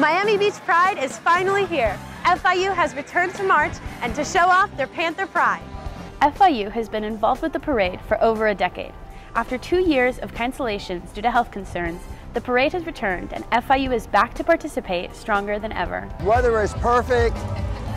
Miami Beach Pride is finally here. FIU has returned to March and to show off their Panther Pride. FIU has been involved with the parade for over a decade. After two years of cancellations due to health concerns, the parade has returned and FIU is back to participate stronger than ever. Weather is perfect,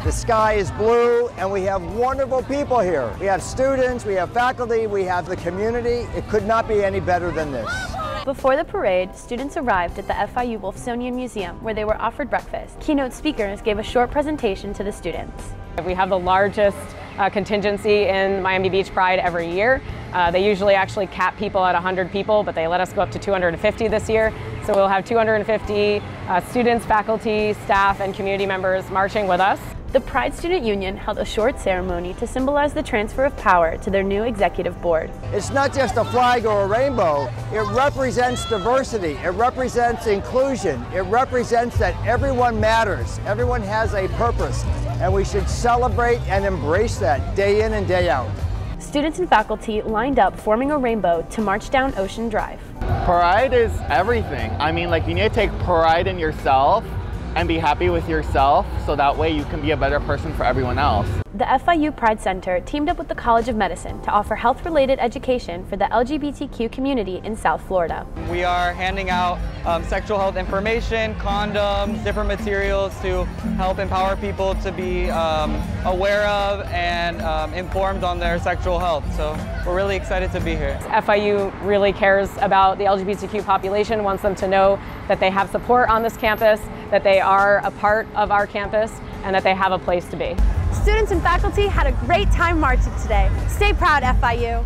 the sky is blue, and we have wonderful people here. We have students, we have faculty, we have the community. It could not be any better than this. Before the parade, students arrived at the FIU Wolfsonian Museum where they were offered breakfast. Keynote speakers gave a short presentation to the students. We have the largest uh, contingency in Miami Beach Pride every year. Uh, they usually actually cap people at 100 people, but they let us go up to 250 this year. So we'll have 250 uh, students, faculty, staff, and community members marching with us. The Pride Student Union held a short ceremony to symbolize the transfer of power to their new executive board. It's not just a flag or a rainbow, it represents diversity, it represents inclusion, it represents that everyone matters, everyone has a purpose, and we should celebrate and embrace that day in and day out. Students and faculty lined up forming a rainbow to march down Ocean Drive. Pride is everything. I mean, like, you need to take pride in yourself and be happy with yourself so that way you can be a better person for everyone else. The FIU Pride Center teamed up with the College of Medicine to offer health-related education for the LGBTQ community in South Florida. We are handing out um, sexual health information, condoms, different materials to help empower people to be um, aware of and um, informed on their sexual health. So we're really excited to be here. FIU really cares about the LGBTQ population, wants them to know that they have support on this campus, that they are a part of our campus, and that they have a place to be. Students and faculty had a great time marching today. Stay proud, FIU.